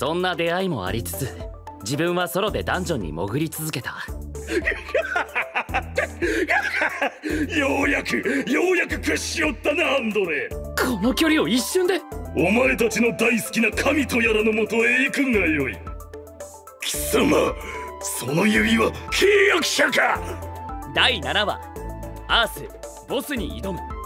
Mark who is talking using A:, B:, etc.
A: そんな出会いもありつつ自分はソロでダンジョンに潜り続けた。
B: ようやくようやく屈しよったなアンドレ。
A: この距離を一瞬で。
B: お前たちの大好きな神とやらのもとへ行くがよい。貴様その指は契約者か。
A: 第7話アースボスに挑む。